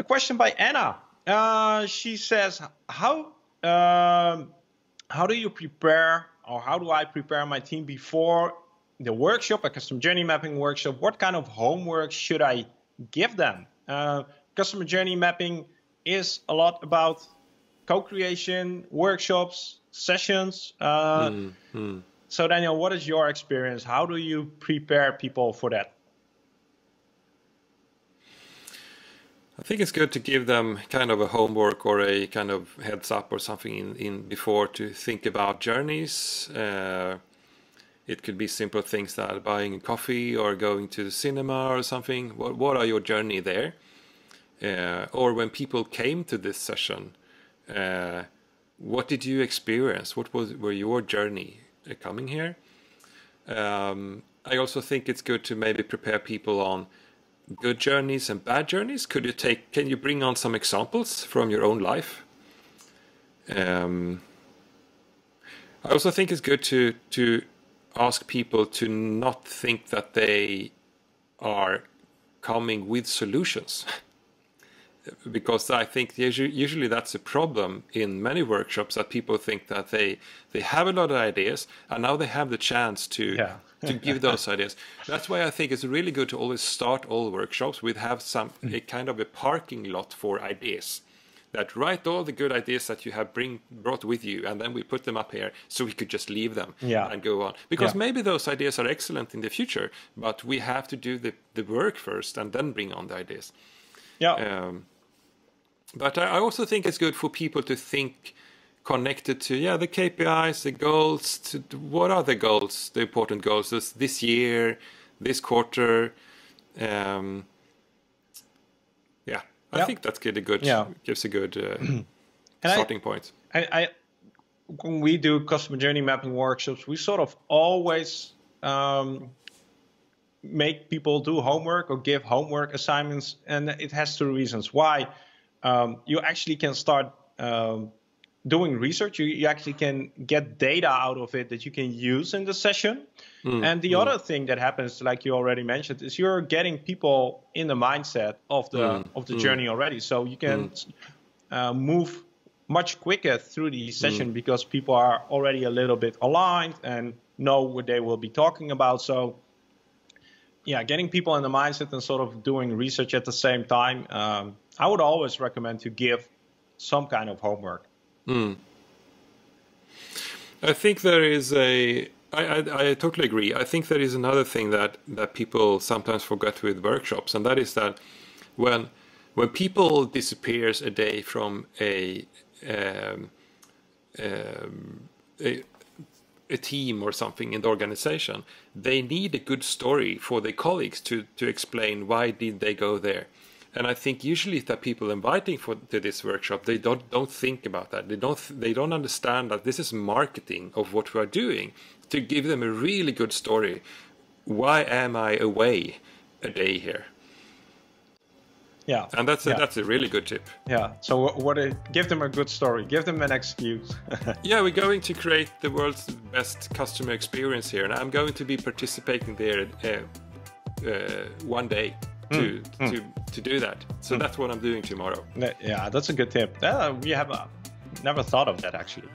A question by Anna. Uh, she says, "How um, how do you prepare, or how do I prepare my team before the workshop, a customer journey mapping workshop? What kind of homework should I give them? Uh, customer journey mapping is a lot about co-creation, workshops, sessions. Uh, mm-hmm. So, Daniel, what is your experience? How do you prepare people for that? I think it's good to give them kind of a homework or a kind of heads up or something in, in before to think about journeys. Uh, it could be simple things that buying a coffee or going to the cinema or something. What, what are your journey there? Uh, or when people came to this session, uh, what did you experience? What was were your journey uh, coming here? Um, I also think it's good to maybe prepare people on good journeys and bad journeys? Could you take? Can you bring on some examples from your own life? Um, I also think it's good to to ask people to not think that they are coming with solutions. because I think usually that's a problem in many workshops that people think that they they have a lot of ideas and now they have the chance to yeah. to give those ideas. That's why I think it's really good to always start all workshops with have some mm. a kind of a parking lot for ideas. That write all the good ideas that you have bring brought with you, and then we put them up here so we could just leave them yeah. and go on. Because yeah. maybe those ideas are excellent in the future, but we have to do the, the work first and then bring on the ideas. Yeah. Um, but I also think it's good for people to think connected to yeah the KPIs, the goals. To, what are the goals? The important goals this this year, this quarter. Um, yeah, I yeah. think that's good. A good yeah. gives a good uh, starting I, point. I, I when we do customer journey mapping workshops, we sort of always um, make people do homework or give homework assignments, and it has two reasons why um, you actually can start um, doing research. You, you, actually can get data out of it that you can use in the session. Mm, and the mm. other thing that happens, like you already mentioned, is you're getting people in the mindset of the mm, of the mm. journey already. So you can mm. uh, move much quicker through the session mm. because people are already a little bit aligned and know what they will be talking about. So yeah, getting people in the mindset and sort of doing research at the same time. Um, I would always recommend to give some kind of homework. Mm. I think there is a. I, I, I totally agree. I think there is another thing that, that people sometimes forget with workshops, and that is that when when people disappears a day from a, um, um, a a team or something in the organization, they need a good story for their colleagues to to explain why did they go there. And I think usually that people inviting for to this workshop they don't don't think about that. They don't they don't understand that this is marketing of what we are doing to give them a really good story. Why am I away a day here? Yeah, and that's a, yeah. that's a really good tip. Yeah. So what? A, give them a good story. Give them an excuse. yeah, we're going to create the world's best customer experience here, and I'm going to be participating there uh, uh, one day to mm. to to do that. So mm. that's what I'm doing tomorrow. Yeah, that's a good tip. Uh, we have uh, never thought of that actually.